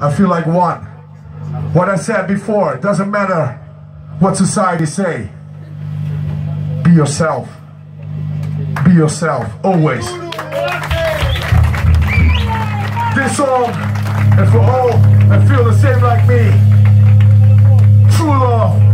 I feel like one. What I said before, it doesn't matter what society say. Be yourself. Be yourself, always. This song, and for all that feel the same like me, true love.